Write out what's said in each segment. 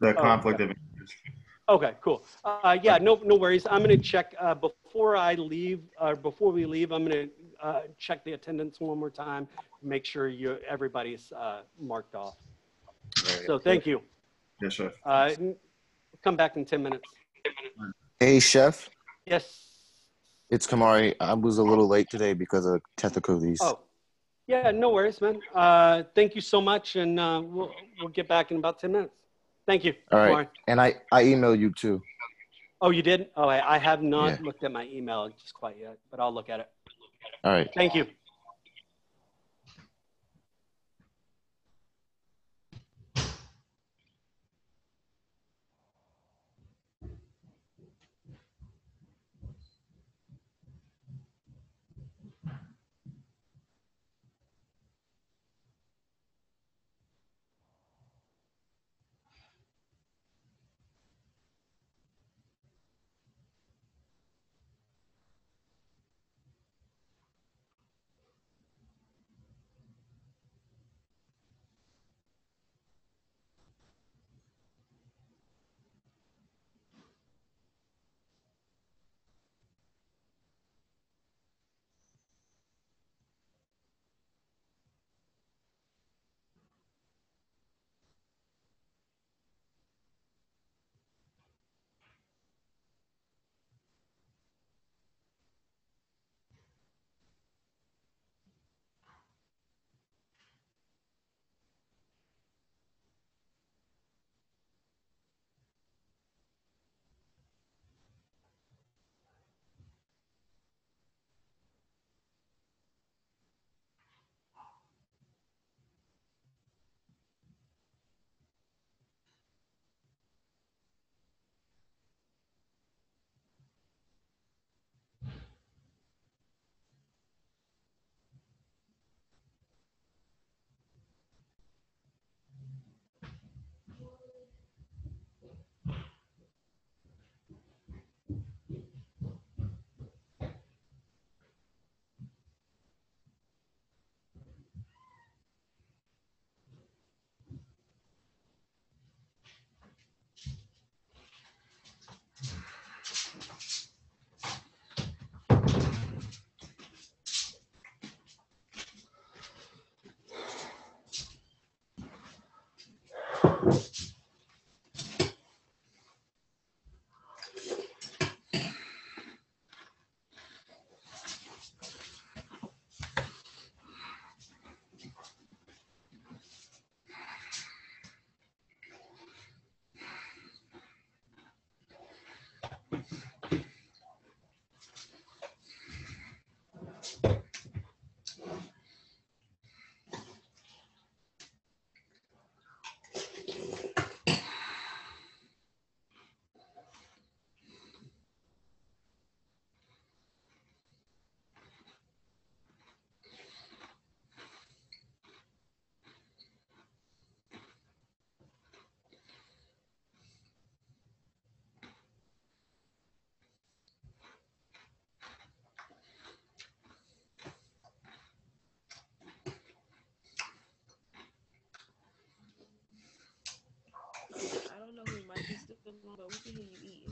the Oh, conflict of interest. Okay, cool. Uh, yeah, no, no worries. I'm gonna check, uh, before I leave, uh, before we leave, I'm gonna, uh, check the attendance one more time. Make sure you, everybody's, uh, marked off. So thank you. Yes, Chef. Uh, come back in 10 minutes. Hey, chef, Yes. it's Kamari. I was a little late today because of difficulties. Oh, yeah, no worries, man. Uh, thank you so much. And, uh, we'll, we'll get back in about 10 minutes. Thank you. All right. Lauren. And I, I emailed you too. Oh, you did? Oh, I, I have not Yeah. looked at my email just quite yet, but I'll look at it. All right. Thank you. Be but we can hear you eating.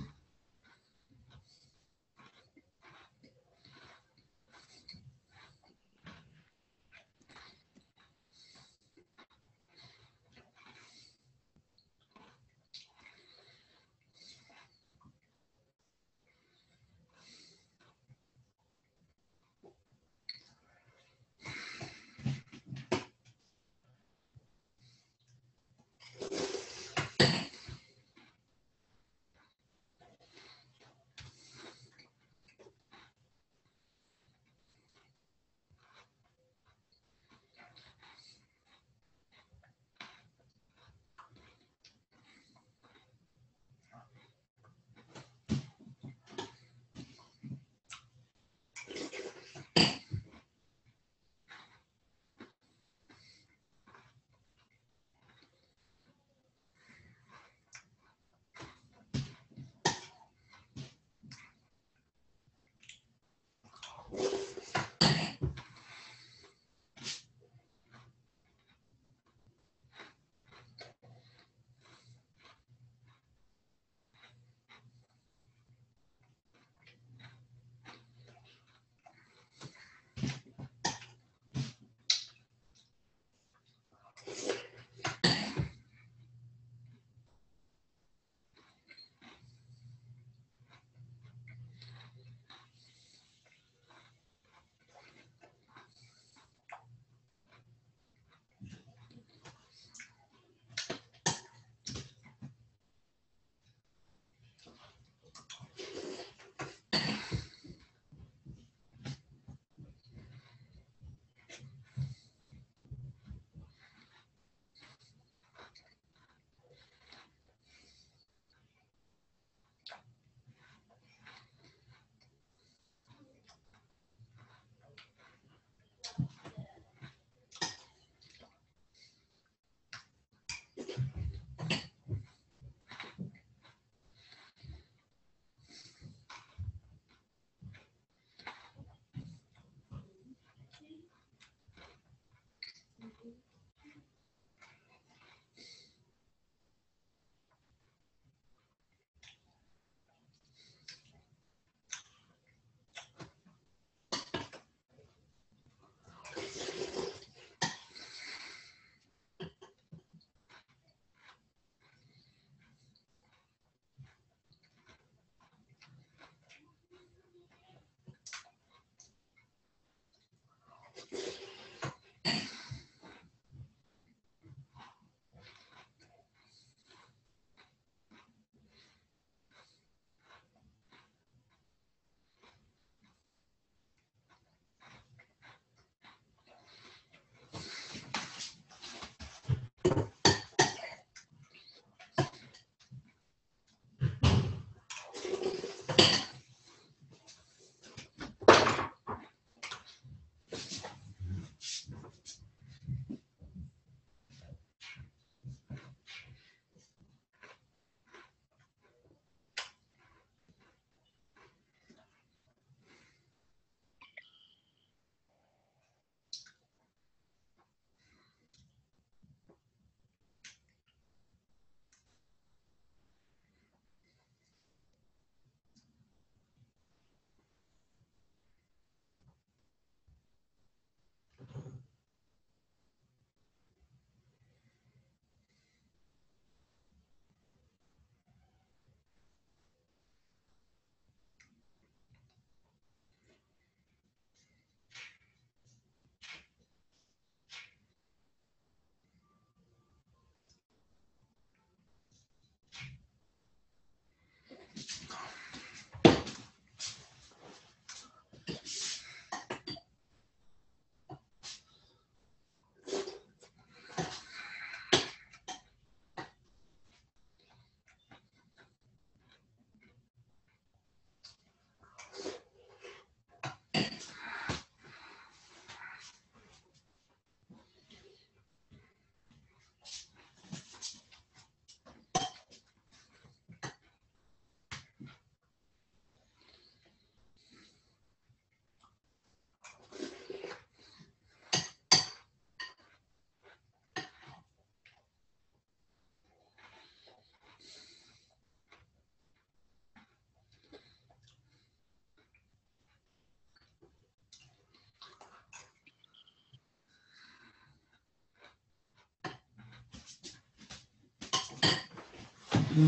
Give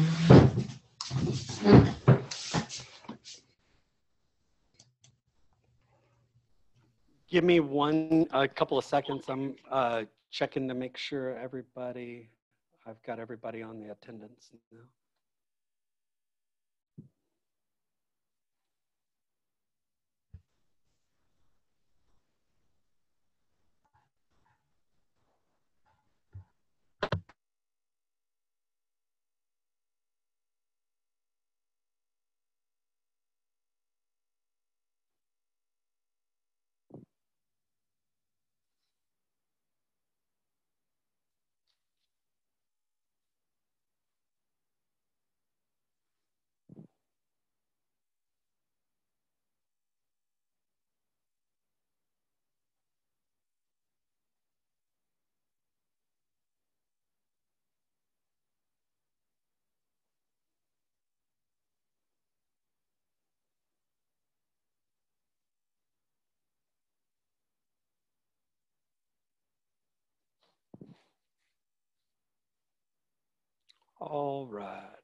me one, a couple of seconds. I'm uh, checking to make sure everybody, I've got everybody on the attendance now. All right.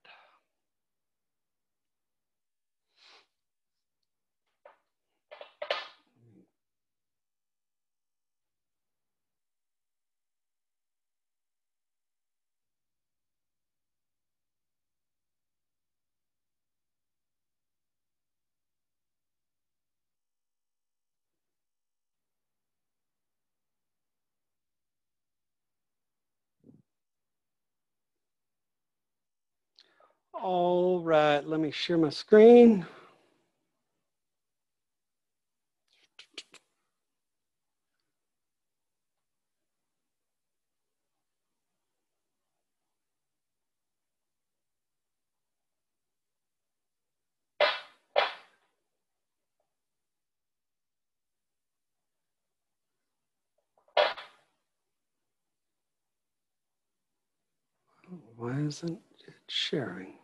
All right, let me share my screen. Why isn't it sharing?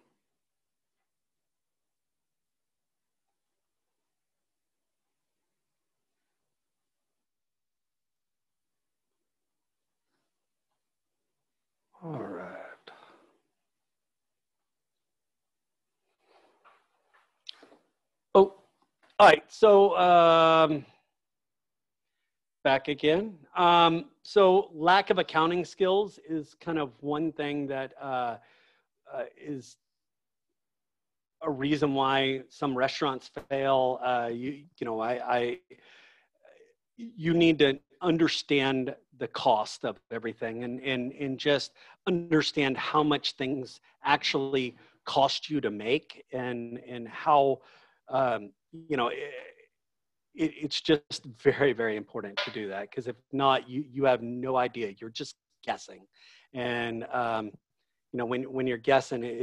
All right. Oh, all right. So um, back again. Um, so lack of accounting skills is kind of one thing that uh, uh, is a reason why some restaurants fail. Uh, you, you know, I, I, you need to understand the cost of everything and, and, and just understand how much things actually cost you to make and, and how, um, you know, it, it's just very, very important to do that because if not, you, you have no idea. You're just guessing. And, um, you know, when, when you're guessing, it,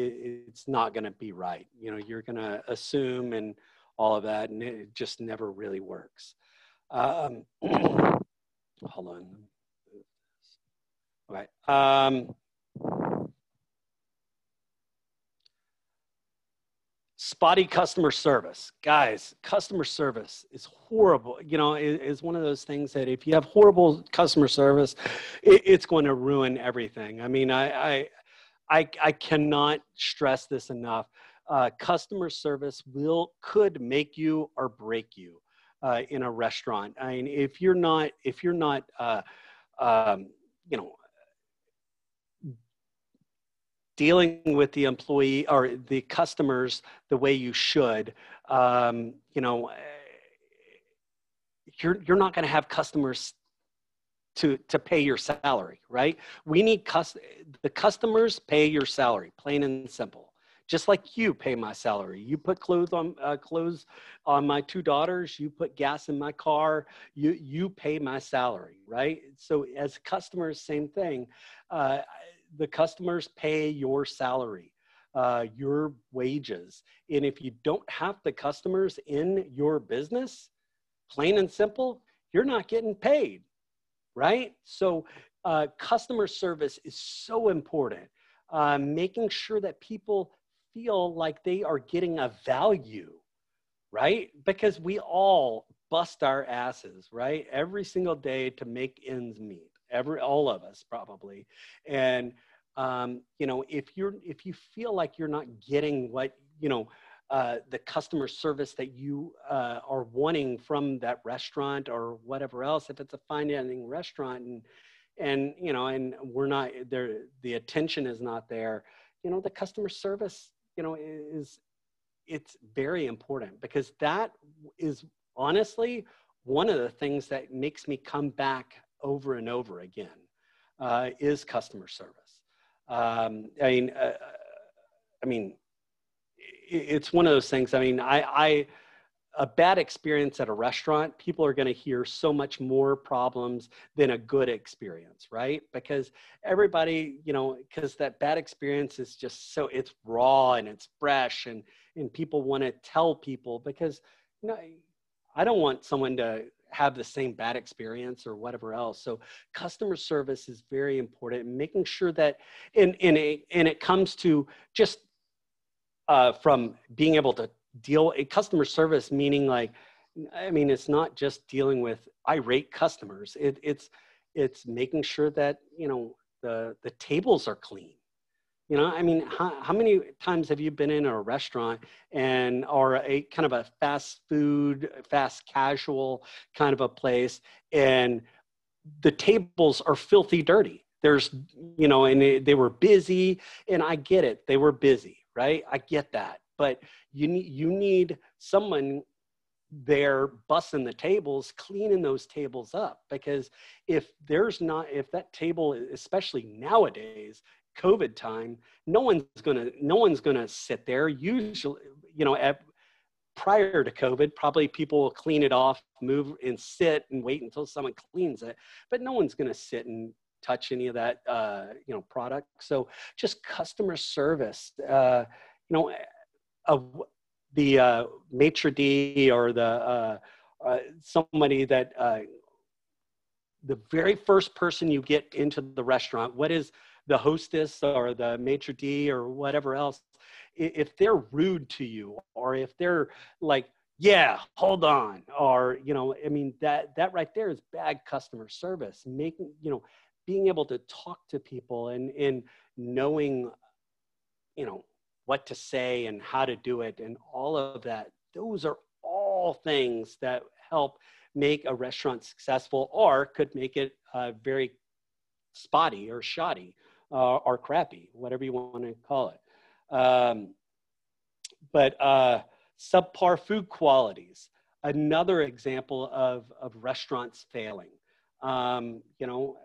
it's not going to be right. You know, you're going to assume and all of that, and it just never really works. Um, hold on. All right. Um, spotty customer service. Guys customer service is horrible. You know is, is one of those things that if you have horrible customer service it, it's going to ruin everything. I mean i i i, I cannot stress this enough. Uh, customer service will could make you or break you uh, in a restaurant. I mean if you're not if you're not uh, um, you know dealing with the employee or the customers the way you should, um, you know, you're, you're not going to have customers to, to pay your salary, right? We need cus- the customers pay your salary, plain and simple. Just like you pay my salary. You put clothes on uh, clothes on my two daughters. You put gas in my car. You you pay my salary, right? So as customers, same thing. Uh, the customers pay your salary, uh, your wages. And if you don't have the customers in your business, plain and simple, you're not getting paid, right? So, uh, customer service is so important. Uh, making sure that people feel like they are getting a value, right? Because we all bust our asses, right? Every single day to make ends meet every all of us probably. And um, you know, if you're if you feel like you're not getting what you know uh, the customer service that you uh, are wanting from that restaurant or whatever else, if it's a fine dining restaurant and and you know and we're not there the attention is not there you know the customer service you know is it's very important because that is honestly one of the things that makes me come back over and over again uh, is customer service um, i mean uh, i mean it's one of those things i mean i i a bad experience at a restaurant, people are going to hear so much more problems than a good experience, right? Because everybody, you know, because that bad experience is just so it's raw and it's fresh, and and people want to tell people because you know, I don't want someone to have the same bad experience or whatever else. So customer service is very important. Making sure that, and and it, and it comes to just uh, from being able to deal a customer service meaning like i mean it's not just dealing with irate customers it, it's it's making sure that you know the the tables are clean you know i mean how, how many times have you been in a restaurant and or a kind of a fast food fast casual kind of a place and the tables are filthy dirty? There's you know and they, were busy and i get it they were busy right? I get that but you need you need someone there bussing the tables cleaning those tables up because if there's not if that table especially nowadays covid time no one's gonna no one's gonna sit there. Usually you know at, prior to covid probably people will clean it off move and sit and wait until someone cleans it but no one's gonna sit and touch any of that uh, you know product. So just customer service uh, you know of the uh, maitre d or the uh, uh, somebody that uh, the very first person you get into the restaurant what is the hostess or the maitre d or whatever else if they're rude to you or if they're like yeah hold on or you know i mean that that right there is bad customer service making you know being able to talk to people and and knowing you know what to say and how to do it and all of that. Those are all things that help make a restaurant successful or could make it uh, very spotty or shoddy uh, or crappy whatever you want to call it um, but uh, subpar food qualities another example of, of restaurants failing um, you know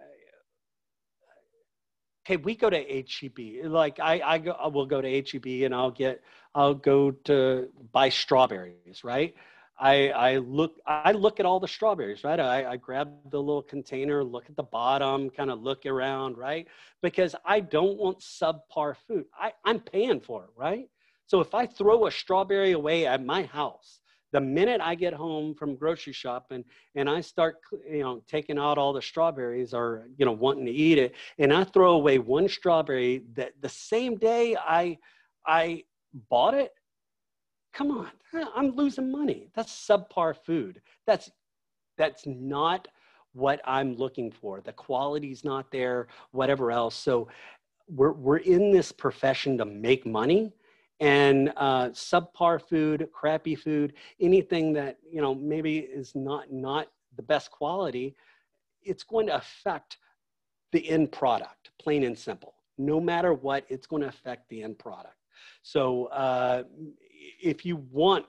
okay, we go to HEB. Like I, I go, I will go to HEB and I'll get, I'll go to buy strawberries, right? I, I look, I look at all the strawberries, right? I, I grab the little container, look at the bottom, kind of look around, right? Because I don't want subpar food. I, I'm paying for it, right? So if I throw a strawberry away at my house, the minute I get home from grocery shopping and I start, you know, taking out all the strawberries or, you know, wanting to eat it, and I throw away one strawberry that the same day I, I bought it, come on, I'm losing money. That's subpar food. That's, that's not what I'm looking for. The quality's not there, whatever else. So we're, we're in this profession to make money and uh, subpar food, crappy food, anything that you know maybe is not not the best quality, it's going to affect the end product, plain and simple. No matter what, it's going to affect the end product. So uh, if you want,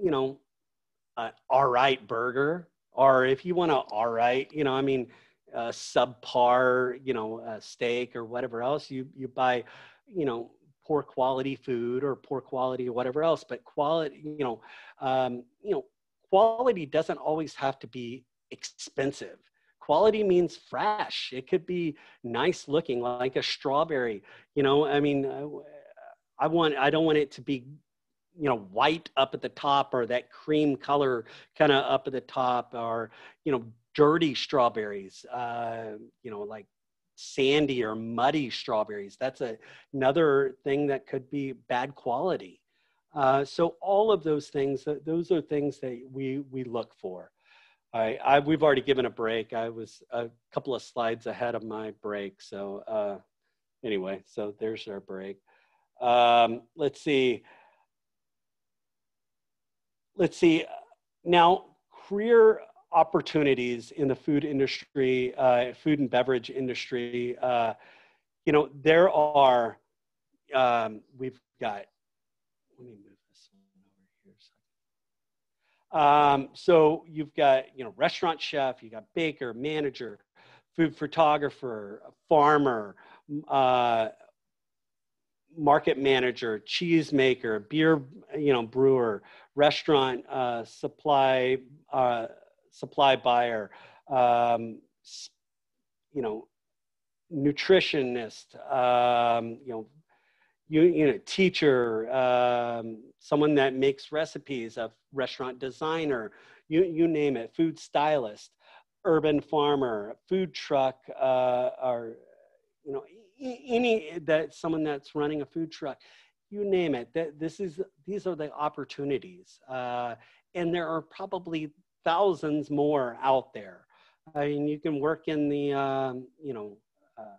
you know, an all right burger, or if you want a all right, you know, I mean, a subpar, you know, steak or whatever else, you you buy, you know, poor quality food or poor quality or whatever else. But quality you know um, you know quality doesn't always have to be expensive. Quality means fresh. It could be nice looking like a strawberry you know i mean uh, i want i don't want it to be you know white up at the top or that cream color kind of up at the top or you know dirty strawberries uh, you know like sandy or muddy strawberries. That's a, another thing that could be bad quality. Uh, so all of those things, those are things that we, we look for. I, I, we've already given a break. I was a couple of slides ahead of my break. So uh, anyway, so there's our break. Um, let's see. Let's see. Now, career opportunities in the food industry, uh, food and beverage industry. Uh, you know, there are. Um, we've got. Let me move this over here. Um, so you've got you know restaurant chef, you got baker, manager, food photographer, farmer, uh, market manager, cheese maker, beer, you know, brewer, restaurant uh, supply uh, supply buyer, um, you know, nutritionist, um, you know, you, you know, teacher, um, someone that makes recipes, a restaurant designer, you, you name it, food stylist, urban farmer, food truck, uh, or, you know, any that someone that's running a food truck, you name it. That this is these are the opportunities, uh, and there are probably thousands more out there. I mean, you can work in the um, you know. Uh,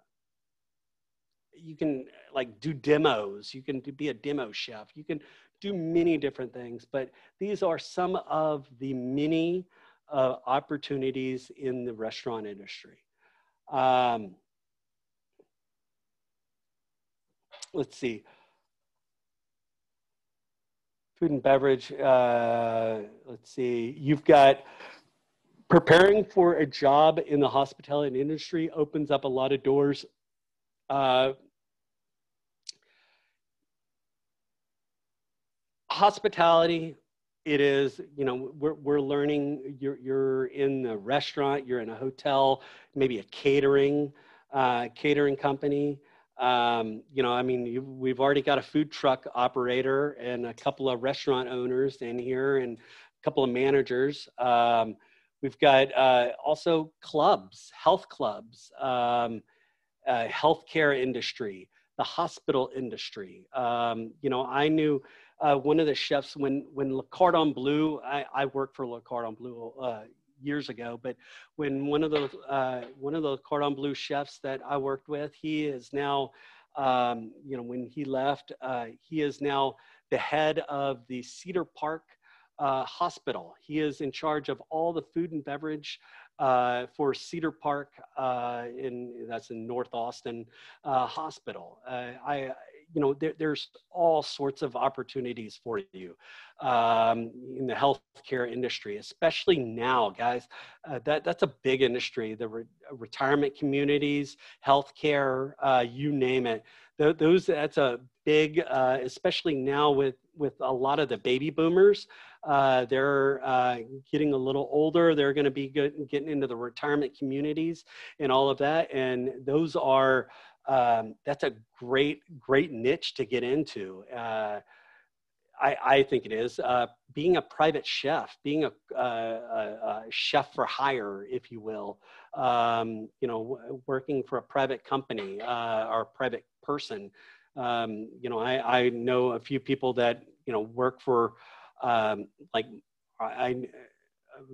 you can like do demos you can be a demo chef you can do many different things but these are some of the many uh, opportunities in the restaurant industry um, let's see. Food and beverage, uh, let's see. You've got preparing for a job in the hospitality industry opens up a lot of doors. Uh, hospitality, it is, you know, we're, we're learning, you're, you're in the restaurant, you're in a hotel, maybe a catering, uh, catering company. Um, you know, I mean, you, we've already got a food truck operator and a couple of restaurant owners in here and a couple of managers. Um, we've got uh, also clubs, health clubs, um, uh, healthcare industry, the hospital industry. Um, you know, I knew uh, one of the chefs when when Le Cordon Bleu. I, I worked for Le Cordon Bleu uh, years ago, but when one of the uh, one of the cordon bleu chefs that I worked with, he is now, um, you know, when he left, uh, he is now the head of the Cedar Park uh, Hospital. He is in charge of all the food and beverage uh, for Cedar Park uh, in that's in North Austin uh, Hospital. I you know, there, there's all sorts of opportunities for you um, in the healthcare industry, especially now, guys. Uh, that that's a big industry. The re- retirement communities, healthcare, uh, you name it. Th- those that's a big, uh, especially now with with a lot of the baby boomers. Uh, they're uh, getting a little older. They're going to be good, getting into the retirement communities and all of that. And those are um, that's a great, great niche to get into. Uh, I, I, think it is. Uh, being a private chef, being a, a, a, chef for hire, if you will, um, you know, working for a private company uh, or a private person. Um, you know, I, I know a few people that, you know, work for um, like, I,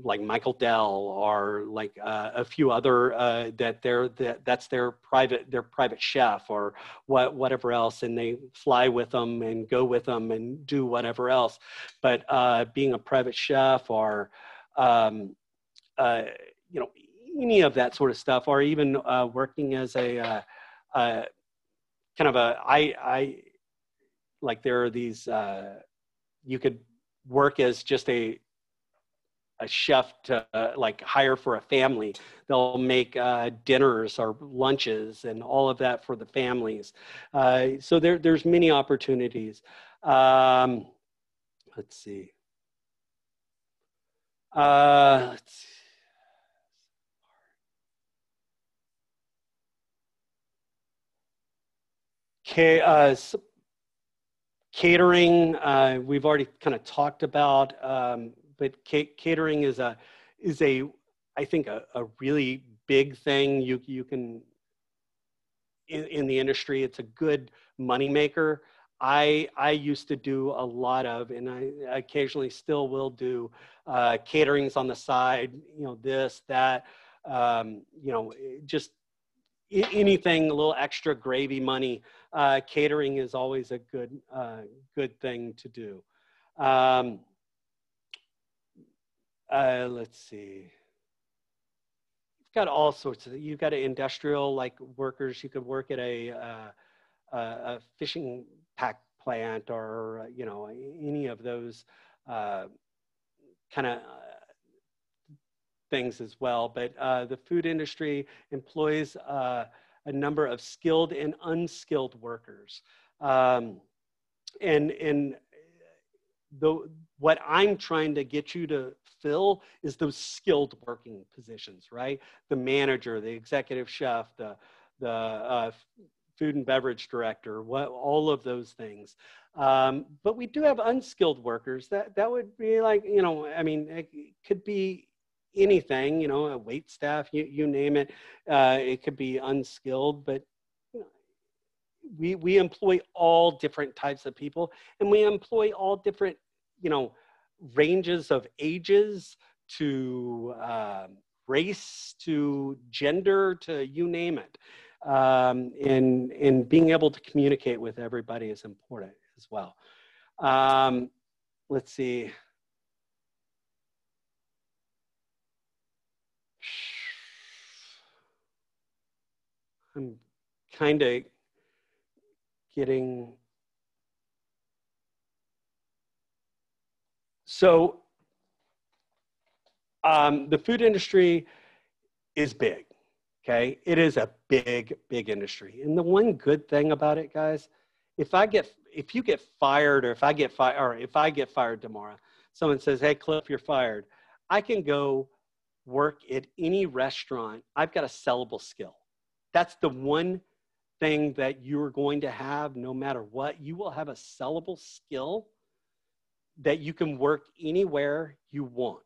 like Michael Dell or like uh, a few other uh, that they're that, that's their private their private chef or what whatever else, and they fly with them and go with them and do whatever else. But uh, being a private chef or um, uh, you know any of that sort of stuff, or even uh, working as a uh, kind of a I I like there are these you could work as just a a chef to uh, like hire for a family. They'll make uh, dinners or lunches and all of that for the families. Uh, so there, there's many opportunities. Um, let's see. Uh, let's see. Okay, uh, catering, uh, we've already kind of talked about. Um, but catering is a is a I think a, a really big thing. You you can in, in the industry. It's a good moneymaker. I I used to do a lot of, and I occasionally still will do uh, caterings on the side. You know this that. Um, you know just anything a little extra gravy money. Uh, catering is always a good uh, good thing to do. Um, uh, let's see. You've got all sorts of. You've got industrial like workers. You could work at a uh, a, fishing pack plant or uh, you know any of those uh, kind of things as well. But uh, the food industry employs uh, a number of skilled and unskilled workers. Um, and and the, what I'm trying to get you to fill is those skilled working positions, right? The manager, the executive chef, the, the uh, food and beverage director, what, all of those things. Um, but we do have unskilled workers. That that would be like you know, I mean, it could be anything. You know, a wait staff, you you name it. Uh, it could be unskilled, but we we employ all different types of people, and we employ all different you know ranges of ages to um, race to gender to you name it um, and and being able to communicate with everybody is important as well. Um, let's see. I'm kind of getting so um, the food industry is big okay? It is a big big industry. And the one good thing about it guys if i get if you get fired or if i get fired or if i get fired tomorrow someone says hey cliff you're fired. I can go work at any restaurant. I've got a sellable skill. That's the one thing that you're going to have no matter what. You will have a sellable skill that you can work anywhere you want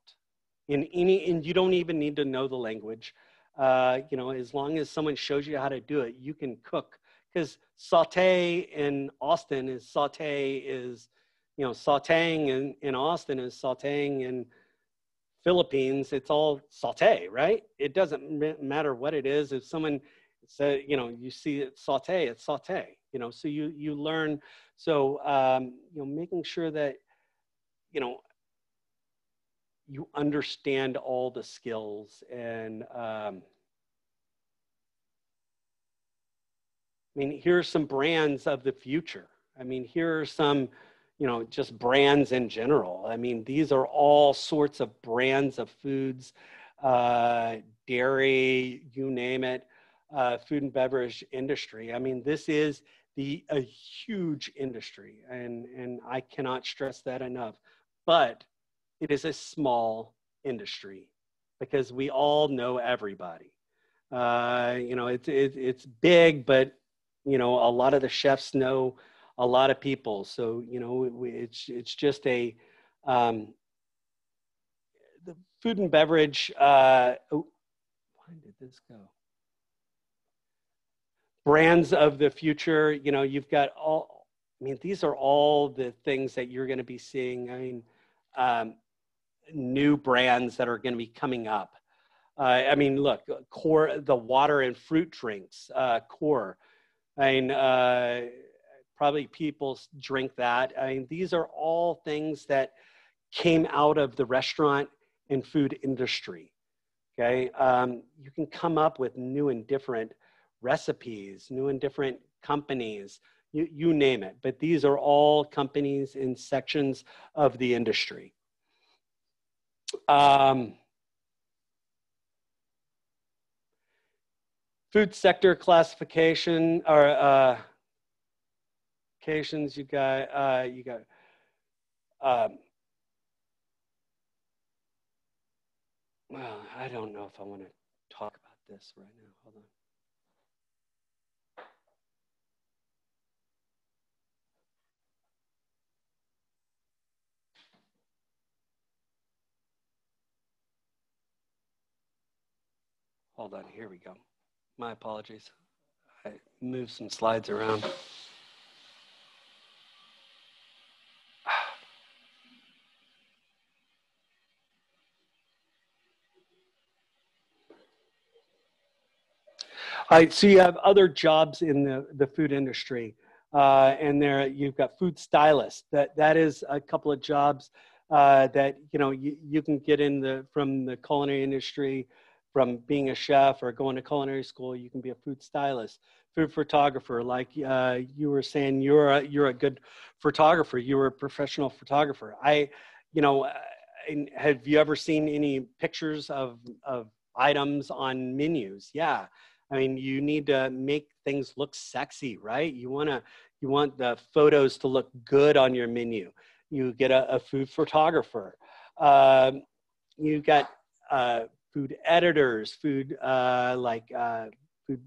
in any and you don't even need to know the language uh, you know, as long as someone shows you how to do it, you can cook. Because saute in Austin is saute is, you know, sauteing in, in Austin is sauteing in Philippines. It's all saute, right? It doesn't matter what it is. If someone said, you know, you see it saute, it's saute. You know, so you you learn. So um, you know, making sure that, you know, you understand all the skills and um, I mean, here are some brands of the future. I mean, here are some, you know, just brands in general. I mean, these are all sorts of brands of foods, uh, dairy, you name it, uh, food and beverage industry. I mean, this is the a huge industry, and and I cannot stress that enough. But it is a small industry because we all know everybody. Uh, you know, it's it, it's big, but you know, a lot of the chefs know a lot of people. So you know, it's it's just a um, the food and beverage. Uh, oh, why did this go? Brands of the future. You know, you've got all. I mean, these are all the things that you're going to be seeing. I mean, um, new brands that are going to be coming up. Uh, I mean, look, core the water and fruit drinks, uh, core. I mean, uh, probably people drink that. I mean, these are all things that came out of the restaurant and food industry. Okay, um, you can come up with new and different recipes, new and different companies, you, you name it. But these are all companies in sections of the industry. Um, food sector classification or uh, classifications. You got uh, you got. Um, well, I don't know if I want to talk about this right now. Hold on. Hold on, here we go. My apologies. I moved some slides around. I so you have other jobs in the, the food industry, uh, and there you've got food stylist. That that is a couple of jobs uh, that you know you, you can get in the from the culinary industry, from being a chef or going to culinary school. You can be a food stylist, food photographer. Like uh, you were saying, you're a, you're a good photographer. You were a professional photographer. I, you know, uh, have you ever seen any pictures of of items on menus? Yeah I mean, you need to make things look sexy, right? You want to you want the photos to look good on your menu. You get a, a food photographer. Um, you got uh, food editors, food uh, like uh, food,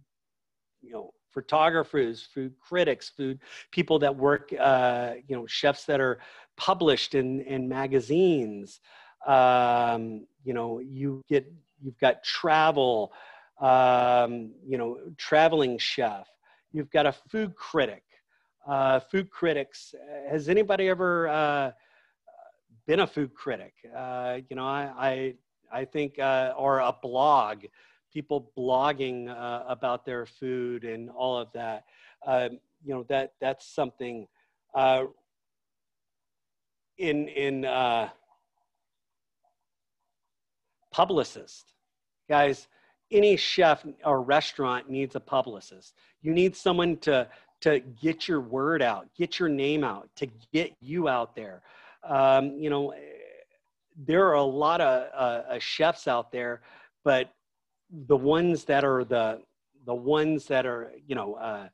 you know, photographers, food critics, food people that work, uh, you know, chefs that are published in in magazines. Um, you know, you get you've got travel um, you know, traveling chef. You've got a food critic. Uh, food critics. Has anybody ever uh, been a food critic? Uh, you know, I, I, I think, uh, or a blog, people blogging uh, about their food and all of that. Um, you know, that that's something uh, in in publicist guys any chef or restaurant needs a publicist. You need someone to to get your word out, get your name out, to get you out there. Um, you know, there are a lot of uh, uh, chefs out there, but the ones that are the the ones that are you know uh,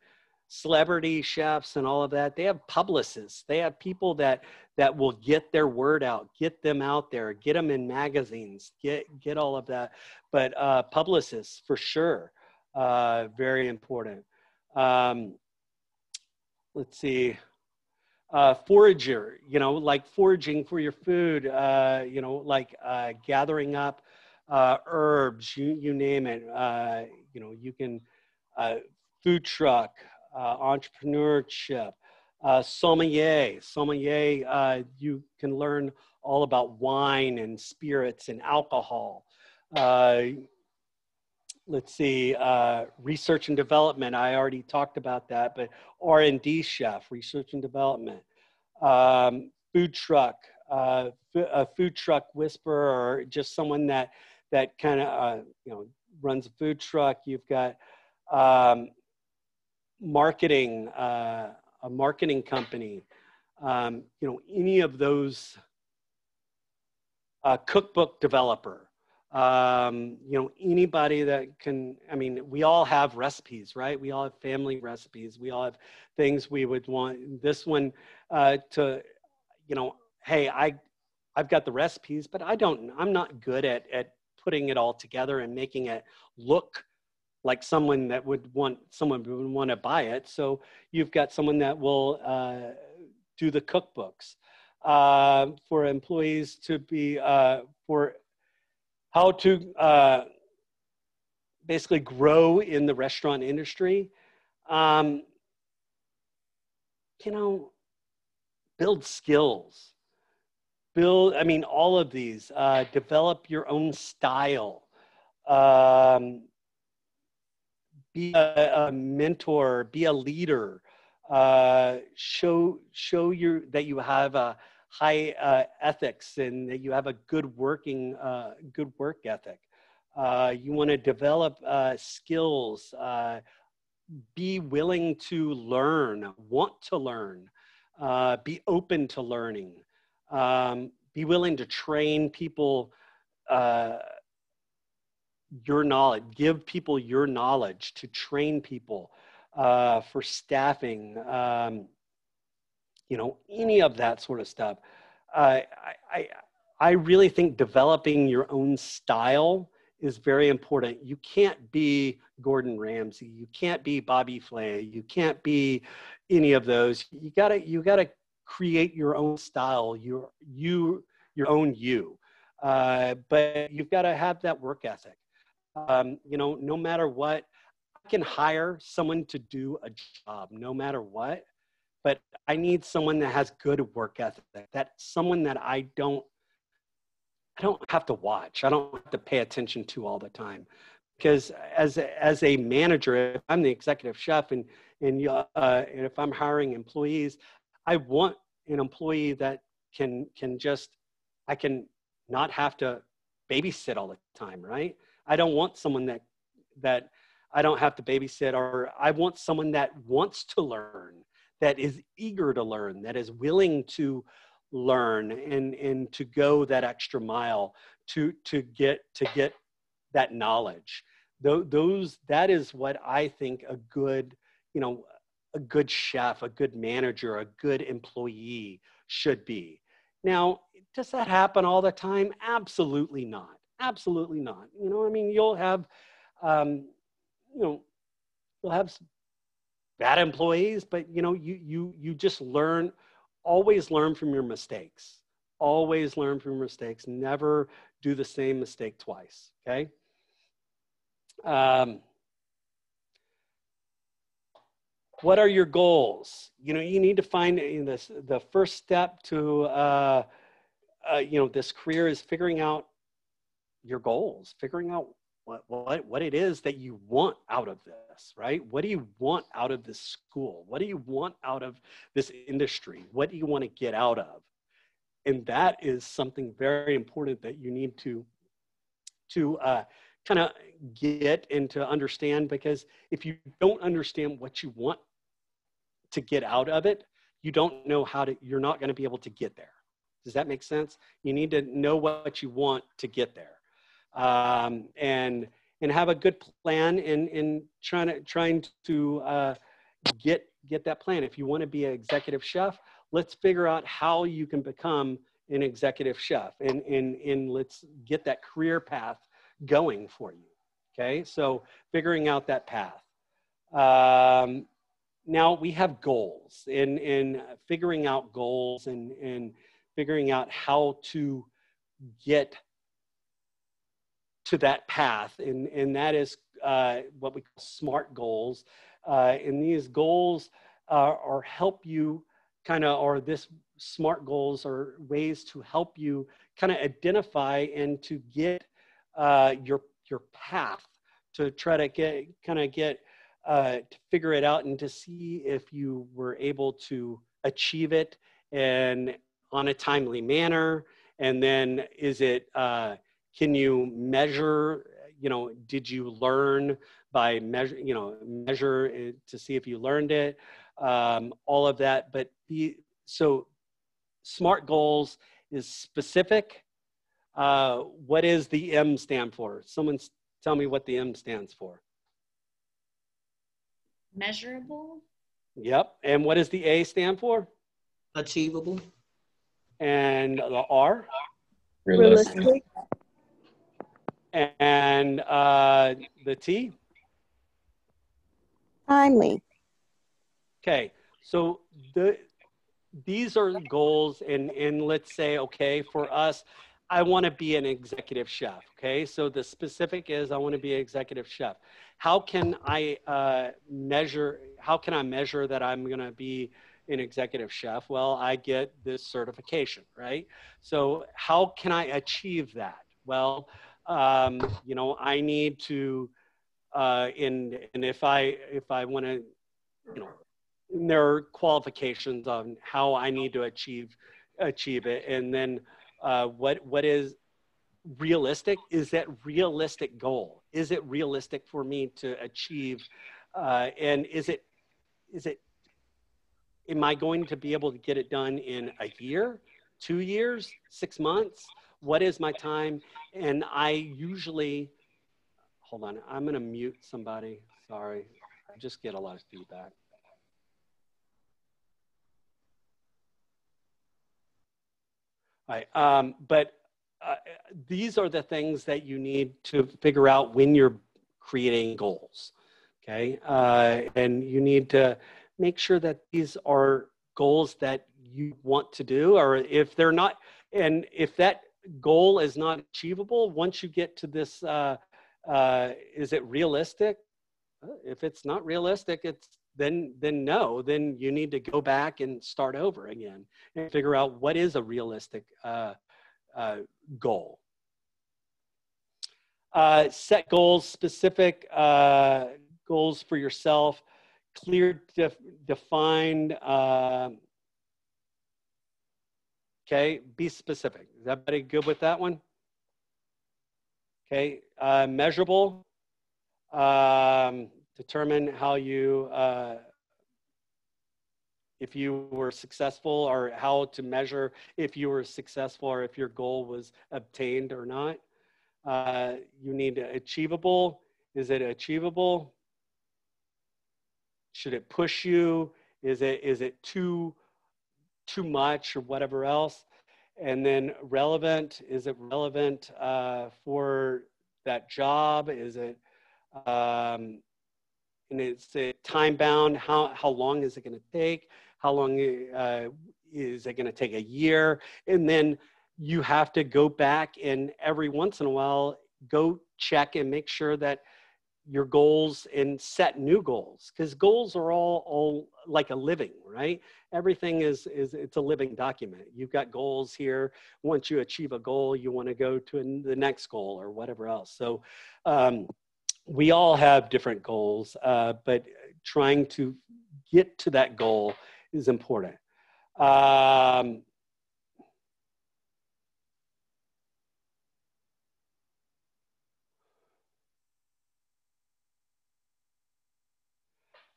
celebrity chefs and all of that they have publicists. They have people that that will get their word out get them out there get them in magazines get get all of that. But uh, publicists for sure uh, very important. Um, let's see uh, forager you know like foraging for your food uh, you know like uh, gathering up uh, herbs you, you name it you know you can food truck uh, entrepreneurship, uh, sommelier. Sommelier, uh, you can learn all about wine and spirits and alcohol. Uh, let's see, uh, research and development. I already talked about that, but R&D chef, research and development. Um, food truck, uh, a food truck whisperer, or just someone that that kind of you know runs a food truck. You've got um, marketing, uh, a marketing company, um, you know, any of those uh, cookbook developer, um, you know, anybody that can, I mean, we all have recipes, right? We all have family recipes. We all have things we would want this one uh, to, you know, hey, I, I've got the recipes, but I don't, I'm not good at, at putting it all together and making it look like someone that would want someone would want to buy it. So you've got someone that will uh, do the cookbooks uh, for employees to be uh, for how to uh, basically grow in the restaurant industry. Um, you know, build skills. Build, I mean, all of these. Uh, develop your own style. Um, be a, a mentor, be a leader, uh, show show your that you have a high uh, ethics and that you have a good working uh, good work ethic. Uh, you want to develop uh, skills. Uh, be willing to learn, want to learn, be open to learning, um, be willing to train people your knowledge, give people your knowledge to train people uh, for staffing, um, you know, any of that sort of stuff. Uh, I, I, I really think developing your own style is very important. You can't be Gordon Ramsay. You can't be Bobby Flay. You can't be any of those. You gotta, you gotta create your own style, your, you, your own you. Uh, but you've got to have that work ethic. Um, you know, no matter what, I can hire someone to do a job, no matter what. But I need someone that has good work ethic. That someone that I don't, I don't have to watch. I don't have to pay attention to all the time. because as as a manager, if I'm the executive chef and and, uh, and if I'm hiring employees, I want an employee that can can just I can not have to babysit all the time, right? I don't want someone that that I don't have to babysit, or I want someone that wants to learn, that is eager to learn, that is willing to learn and and to go that extra mile to to get to get that knowledge. Those that is what I think a good you know a good chef, a good manager, a good employee should be. Now, does that happen all the time? Absolutely not. Absolutely not. You know, I mean, you'll have, um, you know, you'll have bad employees, but you know, you you you just learn. Always learn from your mistakes. Always learn from mistakes. Never do the same mistake twice. Okay. Um, what are your goals you know you need to find in this the first step to uh, uh, you know this career is figuring out your goals figuring out what, what what it is that you want out of this right what do you want out of this school what do you want out of this industry what do you want to get out of and that is something very important that you need to to uh, kind of get and to understand because if you don't understand what you want to get out of it, you don't know how to, you're not going to be able to get there. Does that make sense? You need to know what you want to get there. Um, and, and have a good plan in, in trying to, trying to uh, get, get that plan. If you want to be an executive chef, let's figure out how you can become an executive chef and, and, and let's get that career path going for you. Okay, so figuring out that path. Um, now we have goals in in figuring out goals and and figuring out how to get to that path. And and that is uh, what we call smart goals. Uh, and these goals are, are help you kind of or this smart goals are ways to help you kind of identify and to get uh, your your path to try to get kind of get uh, to figure it out and to see if you were able to achieve it and on a timely manner. And then is it uh, can you measure you know did you learn by measure you know measure to see if you learned it um, all of that but be so smart goals is specific uh, what is the m stand for someone tell me what the m stands for Measurable. Yep. And what does the A stand for? Achievable. And the R? Realistic. And uh, the T? Timely. Okay. So the these are goals and and let's say okay for us I want to be an executive chef. Okay, so the specific is I want to be an executive chef. How can I uh, measure? How can I measure that I'm going to be an executive chef? Well, I get this certification, right? So how can I achieve that? Well, um, you know, I need to, uh, and and if I if I want to, you know, there are qualifications on how I need to achieve achieve it, and then uh, what what is realistic is that realistic goal? Is it realistic for me to achieve uh, and is it is it am i going to be able to get it done in a year two years six months what is my time and i usually hold on i'm going to mute somebody sorry i just get a lot of feedback Right. Um, but uh, these are the things that you need to figure out when you're creating goals. Okay. Uh, and you need to make sure that these are goals that you want to do, or if they're not, and if that goal is not achievable, once you get to this, uh, uh is it realistic? If it's not realistic, it's then then no then you need to go back and start over again and figure out what is a realistic uh, uh, goal Uh, set goals, specific uh, goals for yourself, clear, def- defined. Okay, be specific. Is everybody good with that one? Okay, uh, measurable. Um, determine how you, uh, if you were successful or how to measure if you were successful or if your goal was obtained or not. Uh, you need achievable. Is it achievable? Should it push you? Is it is it too too much or whatever else? And then relevant. Is it relevant uh, for that job? Is it um, and it's time bound? How how long is it going to take? How long uh, is it going to take? A year? And then you have to go back and every once in a while go check and make sure that your goals and set new goals because goals are all all like a living right? Everything is is it's a living document. You've got goals here. Once you achieve a goal you want to go to the next goal or whatever else. So um, we all have different goals uh, but trying to get to that goal is important. Um,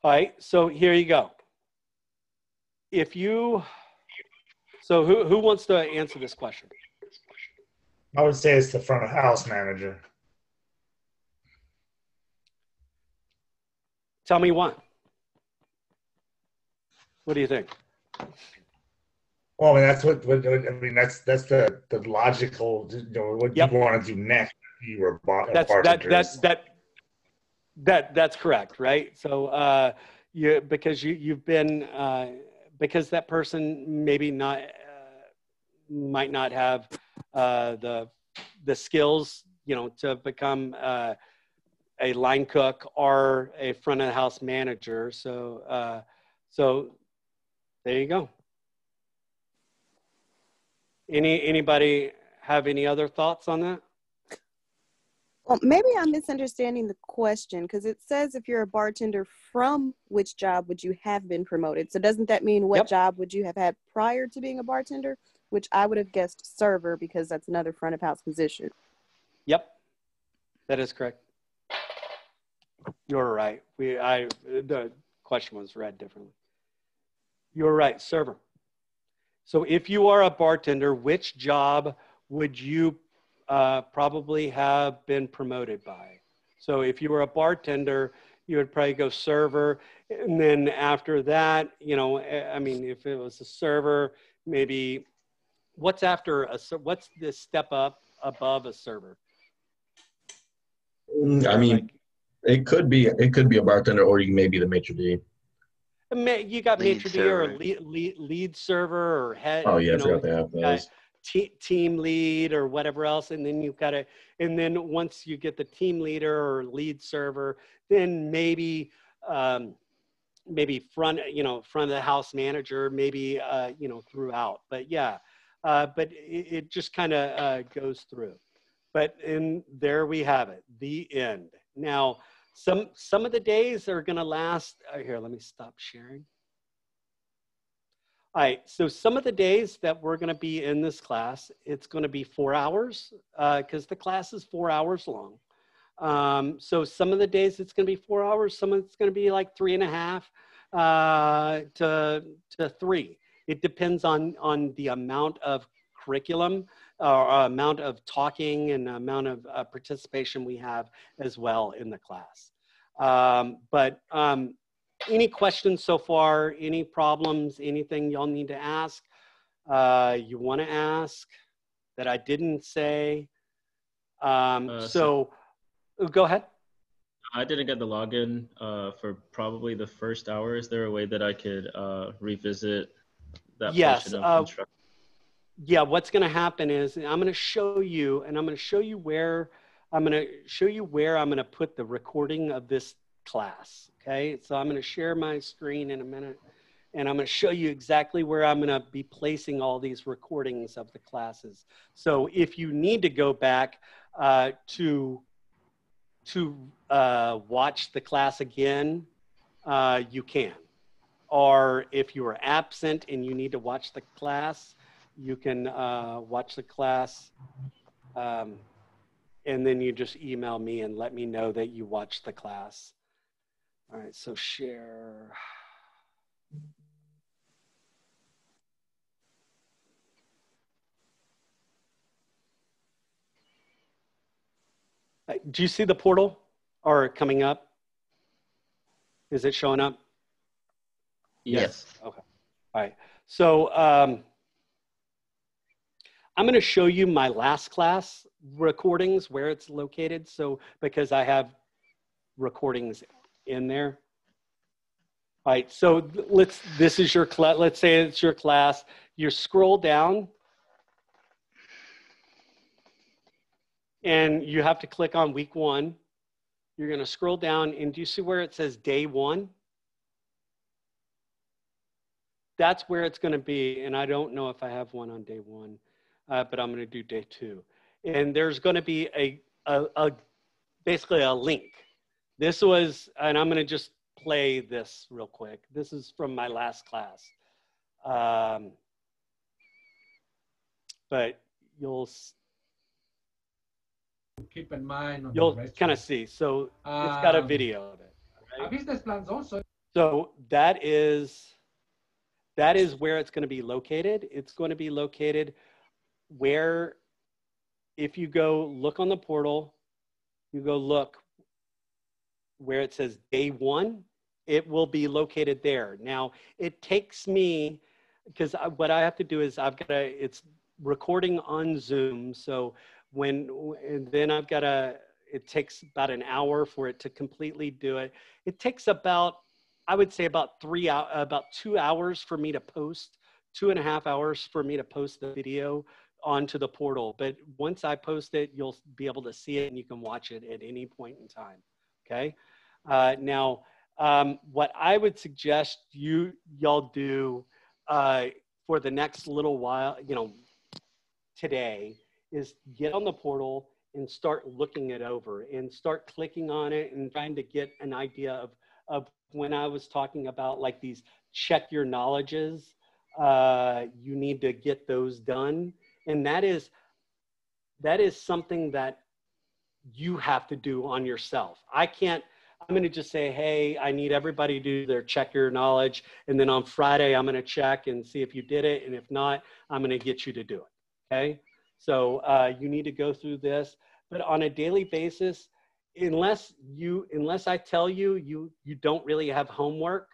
All right, so here you go. If you, so who, who wants to answer this question? I would say it's the front of house manager. Tell me one. What do you think? Well, I mean, that's what, what I mean. That's that's the the logical, you know, what Yep. you want to do next. You were a That's bartender. that that that that's correct, right? So uh, you because you you've been uh, because that person maybe not uh, might not have uh, the the skills, you know, to become uh, a line cook or a front of the house manager. So uh, so there you go. Any anybody have any other thoughts on that? Well, maybe I'm misunderstanding the question because it says if you're a bartender from which job would you have been promoted? So doesn't that mean what Yep. job would you have had prior to being a bartender? Which I would have guessed server because that's another front of house position. Yep, that is correct. You're right. We, I, the question was read differently. You're right, server. So if you are a bartender, which job would you uh, probably have been promoted by? So if you were a bartender, you would probably go server. And then after that, you know, eh, I mean, if it was a server, maybe what's after a, what's the step up above a server? Mm, I mean, Like, it could be it could be a bartender, or you may be the maitre d. You got Lead maitre d' or lead, lead, lead server or head. Oh yeah, you I know, forgot they have guy- those. Te- team lead or whatever else, and then you've got to, and then once you get the team leader or lead server, then maybe, um, maybe front, you know, front of the house manager, maybe, uh, you know, throughout. But yeah, uh, but it, it just kind of uh, goes through. But and there we have it, the end. Now, some some of the days are going to last. Uh, here, let me stop sharing. All right, so some of the days that we're going to be in this class, it's going to be four hours because the class is four hours long. Um, so some of the days it's going to be four hours, some of it's going to be like three and a half uh, to, to three. It depends on, on the amount of curriculum or amount of talking and amount of uh, participation we have as well in the class. Um, but um, any questions so far? Any problems? Anything y'all need to ask? Uh, you want to ask that I didn't say? Um, Uh, so, oh, go ahead. I didn't get the login uh, for probably the first hour. Is there a way that I could uh, revisit that Yes, portion uh, of instruction? Yeah, what's going to happen is I'm going to show you, and I'm going to show you where I'm going to show you where I'm going to put the recording of this class. Okay, so I'm going to share my screen in a minute, and I'm going to show you exactly where I'm going to be placing all these recordings of the classes. So if you need to go back uh, to to uh, watch the class again, uh, you can. Or if you are absent and you need to watch the class, you can uh, watch the class. Um, and then you just email me and let me know that you watched the class. All right, so share. Uh, Do you see the portal or coming up? Is it showing up? Yes. Okay. All right. So um, I'm going to show you my last class recordings where it's located. So because I have recordings in there. All right. So let's. This is your. Let's say it's your class. You scroll down. And you have to click on week one. You're going to scroll down and do you see where it says day one? that's where it's going to be. And I don't know if I have one on day one, uh, but I'm going to do day two. And there's going to be a, a, a basically a link. This was, and I'm going to just play this real quick. This is from my last class. Um, but you'll keep in mind. on you'll kind of- see. So it's got a Um, video of it. uh, business plans also. So that is that is where it's going to be located. It's going to be located where if you go look on the portal, you go look where it says day 1, it will be located there. Now, it takes me because what I have to do is I've got to it's recording on Zoom, so when and then I've got to it takes about an hour for it to completely do it. It takes about I would say about three hour, about two hours for me to post, two and a half hours for me to post the video onto the portal. But once I post it, you'll be able to see it and you can watch it at any point in time. Okay. Uh, now, um, what I would suggest you y'all do uh, for the next little while, you know, today is get on the portal and start looking it over and start clicking on it and trying to get an idea of of when I was talking about like these check your knowledges, uh, you need to get those done. And that is, that is something that you have to do on yourself. I can't, I'm going to just say, hey, I need everybody to do their check your knowledge. And then on Friday, I'm going to check and see if you did it. And if not, I'm going to get you to do it. Okay. So uh, you need to go through this. But on a daily basis, unless you unless i tell you you you don't really have homework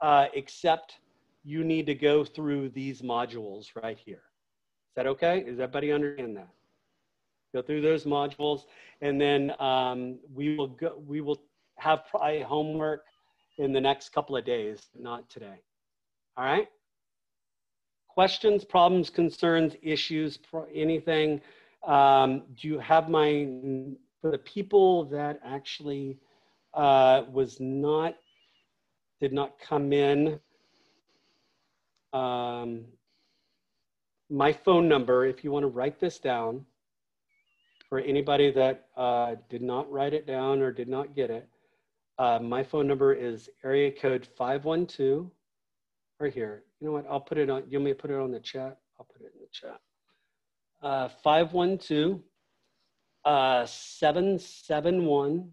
uh, except you need to go through these modules right here is that okay does everybody understand that go through those modules and then um, we will go we will have probably homework in the next couple of days not today. All right? Questions problems concerns issues anything um, do you have my for the people that actually uh, was not did not come in um, my phone number if you want to write this down for anybody that uh, did not write it down or did not get it uh, my phone number is area code 512 right here. You know what? I'll put it on. You to put it on the chat? I'll put it in the chat. Uh, 512 uh, 771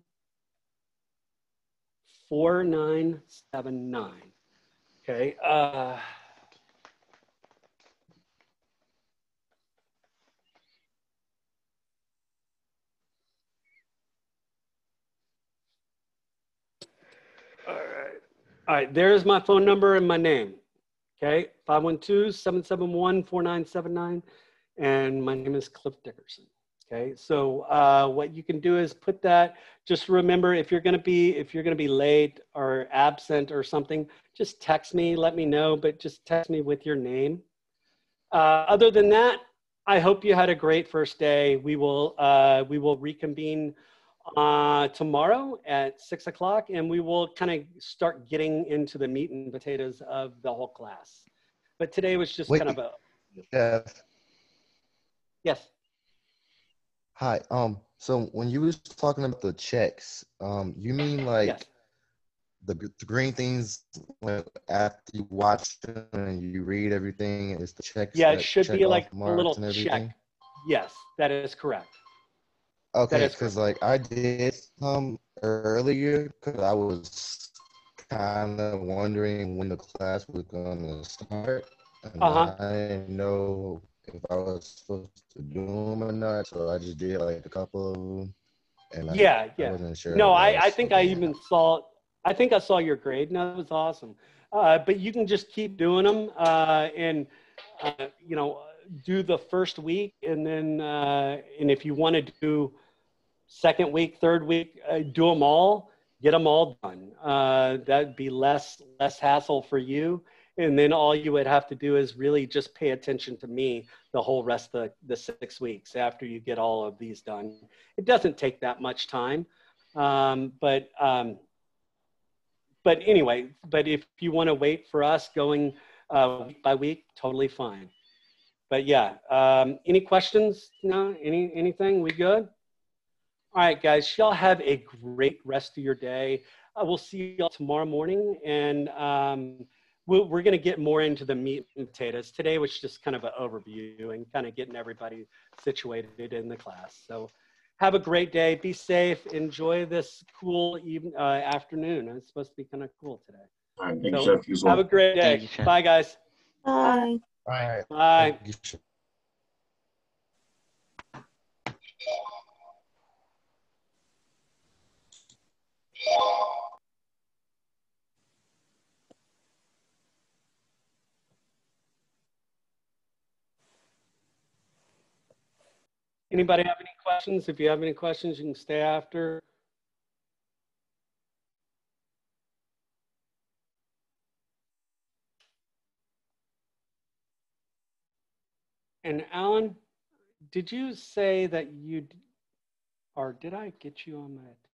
4979. Okay. Uh, All right. There's my phone number and my name. Okay. 512 771 4979. And my name is Cliff Dickerson. Okay, so uh, what you can do is put that. Just remember, if you're going to be if you're to be late or absent or something, just text me. Let me know, but just text me with your name. Uh, other than that, I hope you had a great first day. We will uh, we will reconvene uh, tomorrow at six o'clock, and we will kind of start getting into the meat and potatoes of the whole class. But today was just Wait. kind of a Jeff, yes. hi. Um, So when you was talking about the checks, um, you mean like Yes. the, the green things after you watch them and you read everything, it's the checks. Yeah, it should be like a little check. Yes, that is correct. Okay, because like I did some earlier because I was kind of wondering when the class was gonna start, and Uh-huh. I didn't know if I was supposed to do them or not. So I just did like a couple of them, and I, Yeah, I yeah. wasn't sure. No, if I, I think I even saw, I think I saw your grade. No, that was awesome. Uh, but you can just keep doing them uh, and, uh, you know, do the first week. And then, uh, and if you want to do second week, third week, uh, do them all, get them all done. Uh, that'd be less, less hassle for you. And then all you would have to do is really just pay attention to me the whole rest of the, the six weeks after you get all of these done. It doesn't take that much time. Um, but um, but anyway, but if you want to wait for us going uh, week by week, totally fine. But yeah, um, any questions? No, any anything? We good? All right, guys. Y'all have a great rest of your day. Uh, we'll see y'all tomorrow morning, and um, we'll, we're going to get more into the meat and potatoes. Today was just kind of an overview and kind of getting everybody situated in the class. So have a great day. Be safe. Enjoy this cool even, uh, afternoon. It's supposed to be kind of cool today. All right, thank So, you, Chef. You as well. Have a great day. You, Bye, guys. Bye. All right. Bye. Thank you, Chef. Anybody have any questions? If you have any questions, you can stay after. And Alan, did you say that you, or did I get you on no.